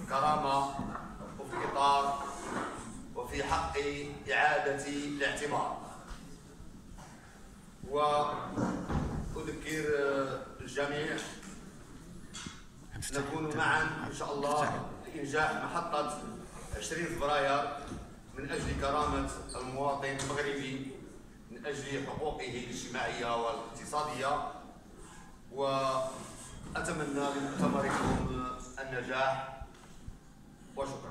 الكرامة وفي إطار وفي حق إعادة الاعتبار. وأذكر الجميع. نكون معا إن شاء الله لإنجاح محطة 20 فبراير من أجل كرامة المواطن المغربي من أجل حقوقه الاجتماعية والاقتصادية. وأتمنى já pode.